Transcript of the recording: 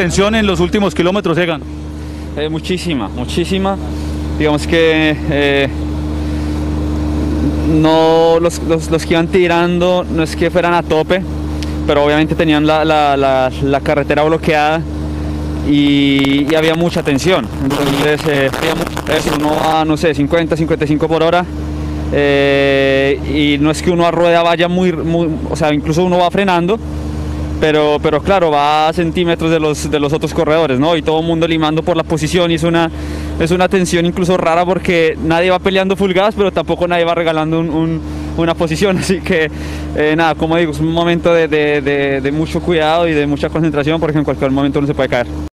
tensión en los últimos kilómetros, Egan? Eh, muchísima, muchísima. Digamos que eh, no los, los, que iban tirando no es que fueran a tope, pero obviamente tenían la, la, la, carretera bloqueada y, había mucha tensión. Entonces eh, uno a, no sé, 50, 55 por hora. y no es que uno a rueda vaya muy, muy, o sea, incluso uno va frenando, pero, pero claro, va a centímetros de los, de los otros corredores, ¿no? Y todo el mundo limando por la posición y es una, es una tensión incluso rara porque nadie va peleando fulgadas, pero tampoco nadie va regalando una posición, así que eh, nada, como digo, es un momento de, de mucho cuidado y de mucha concentración porque en cualquier momento uno se puede caer.